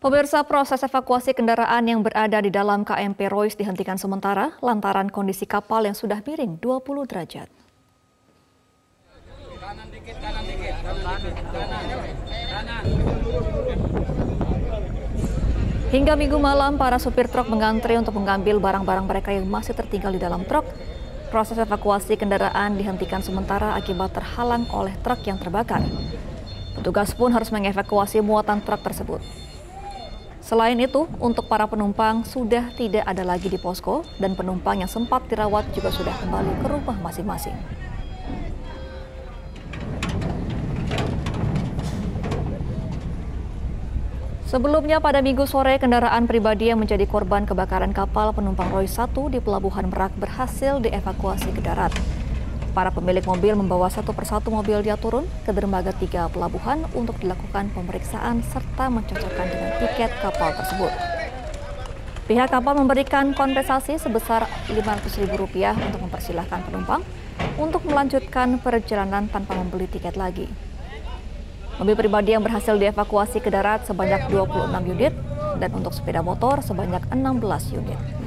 Pemirsa proses evakuasi kendaraan yang berada di dalam KMP Royce dihentikan sementara lantaran kondisi kapal yang sudah miring 20 derajat. Hingga minggu malam, para supir truk mengantri untuk mengambil barang-barang mereka yang masih tertinggal di dalam truk. Proses evakuasi kendaraan dihentikan sementara akibat terhalang oleh truk yang terbakar. Petugas pun harus mengevakuasi muatan truk tersebut. Selain itu, untuk para penumpang sudah tidak ada lagi di posko dan penumpang yang sempat dirawat juga sudah kembali ke rumah masing-masing. Sebelumnya pada minggu sore, kendaraan pribadi yang menjadi korban kebakaran kapal penumpang Roy 1 di Pelabuhan Merak berhasil dievakuasi ke darat. Para pemilik mobil membawa satu persatu mobil dia turun ke dermaga tiga pelabuhan untuk dilakukan pemeriksaan serta mencocokkan dengan tiket kapal tersebut. Pihak kapal memberikan kompensasi sebesar Rp500.000 untuk mempersilahkan penumpang untuk melanjutkan perjalanan tanpa membeli tiket lagi. Mobil pribadi yang berhasil dievakuasi ke darat sebanyak 26 unit dan untuk sepeda motor sebanyak 16 unit.